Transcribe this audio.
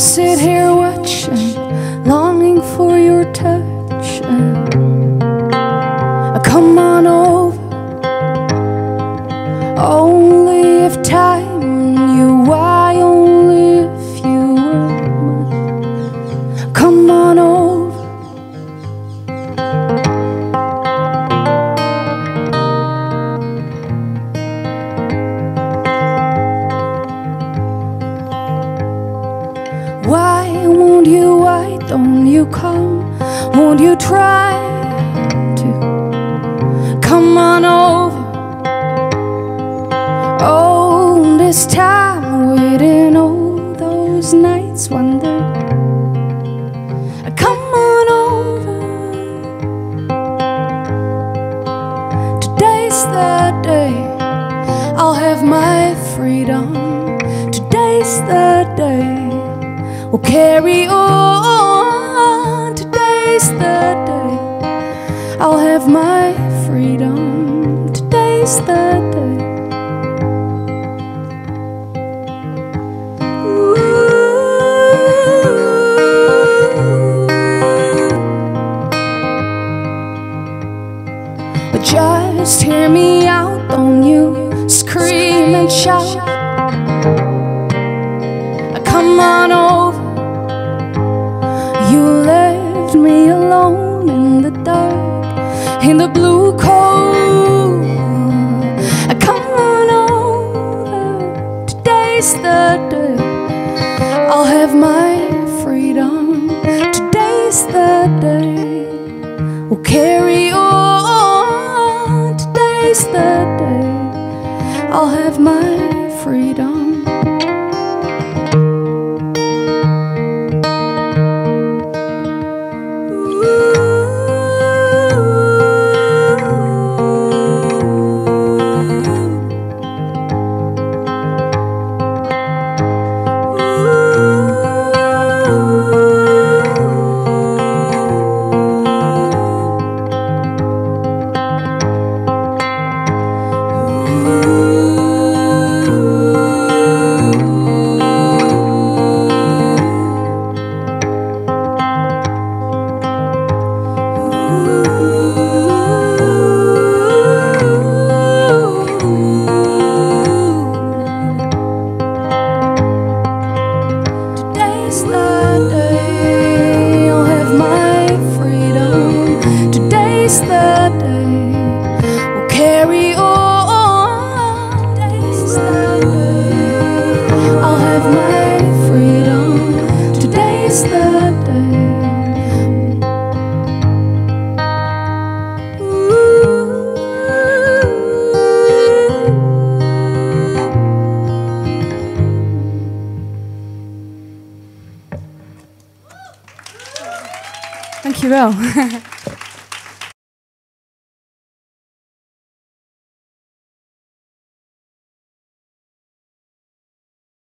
sit here watching, longing for your touch. Come on over, Why won't you, why don't you come? Won't you try to come on over? Oh, this time waiting, oh, those nights wonder. Come on over. Today's the day I'll have my freedom. We'll carry on. Today's the day I'll have my freedom. Today's the day. Ooh. But just hear me out, don't you scream and shout. Left me alone in the dark, in the blue cold. I come on over. Today's the day I'll have my freedom. Today's the day we'll carry on. Today's the day I'll have my we'll carry on. The day I'll have my freedom. Today's the day. Dankjewel.